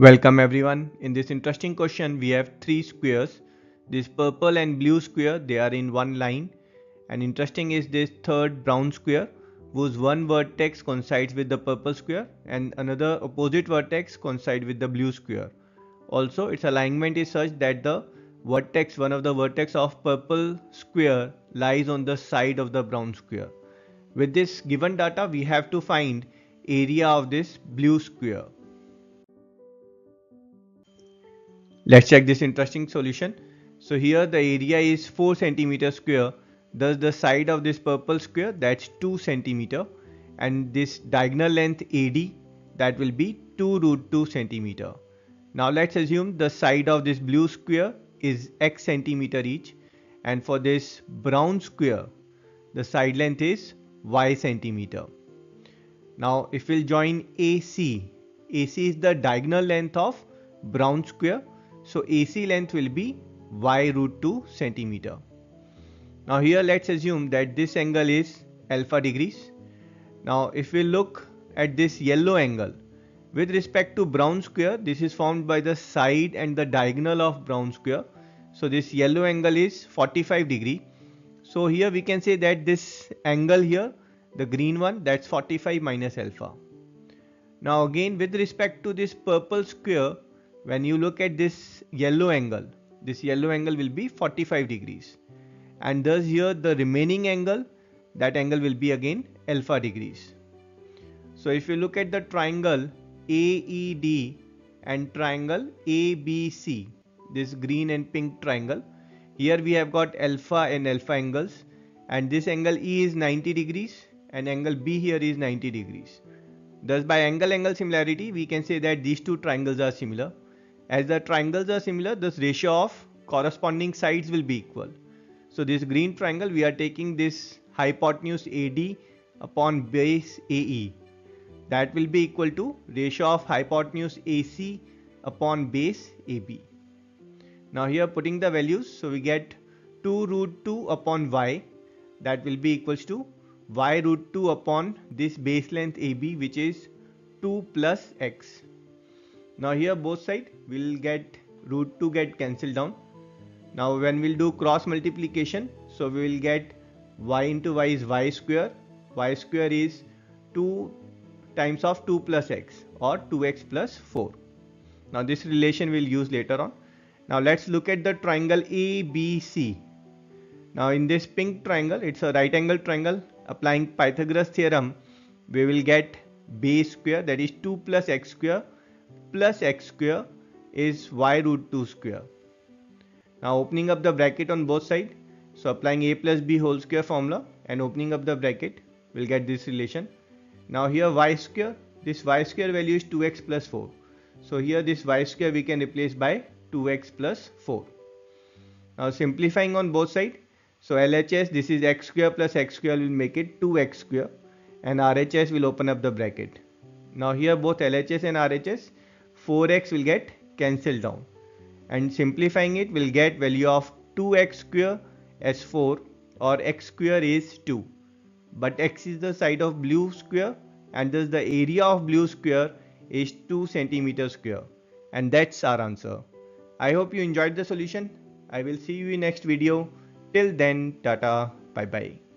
Welcome everyone. In this interesting question we have three squares. This purple and blue square they are in one line and interesting is this third brown square whose one vertex coincides with the purple square and another opposite vertex coincides with the blue square. Also its alignment is such that the vertex one of the vertex of purple square lies on the side of the brown square. With this given data we have to find area of this blue square. Let's check this interesting solution. So here the area is 4 centimeter square. Thus the side of this purple square that's 2 centimeter and this diagonal length AD that will be 2 root 2 centimeter. Now let's assume the side of this blue square is x centimeter each and for this brown square the side length is y centimeter. Now if we'll join AC, AC is the diagonal length of brown square so AC length will be y root 2 centimeter. Now here let's assume that this angle is alpha degrees. Now if we look at this yellow angle with respect to brown square this is formed by the side and the diagonal of brown square. So this yellow angle is 45 degree. So here we can say that this angle here the green one that's 45 minus alpha. Now again with respect to this purple square when you look at this yellow angle this yellow angle will be 45 degrees. And thus here the remaining angle that angle will be again alpha degrees. So if you look at the triangle AED and triangle ABC this green and pink triangle here we have got alpha and alpha angles. And this angle E is 90 degrees and angle B here is 90 degrees. Thus by angle angle similarity we can say that these two triangles are similar as the triangles are similar, this ratio of corresponding sides will be equal. So this green triangle, we are taking this hypotenuse AD upon base AE. That will be equal to ratio of hypotenuse AC upon base AB. Now here putting the values, so we get 2 root 2 upon y that will be equals to y root 2 upon this base length AB which is 2 plus x now here both side will get root 2 get cancelled down. Now when we'll do cross multiplication so we will get y into y is y square. Y square is 2 times of 2 plus x or 2x plus 4 now this relation we'll use later on. Now let's look at the triangle ABC now in this pink triangle it's a right angle triangle applying Pythagoras theorem. We will get base square that is 2 plus x square plus x square is y root 2 square. Now opening up the bracket on both sides. So applying a plus b whole square formula and opening up the bracket we'll get this relation. Now here y square this y square value is 2x plus 4. So here this y square we can replace by 2x plus 4. Now simplifying on both sides. So LHS this is x square plus x square will make it 2x square and RHS will open up the bracket. Now here both LHS and RHS 4x will get cancelled down and simplifying it will get value of 2x square as 4 or x square is 2 but x is the side of blue square and thus the area of blue square is 2 centimeter square and that's our answer. I hope you enjoyed the solution. I will see you in next video. Till then, tata, bye bye.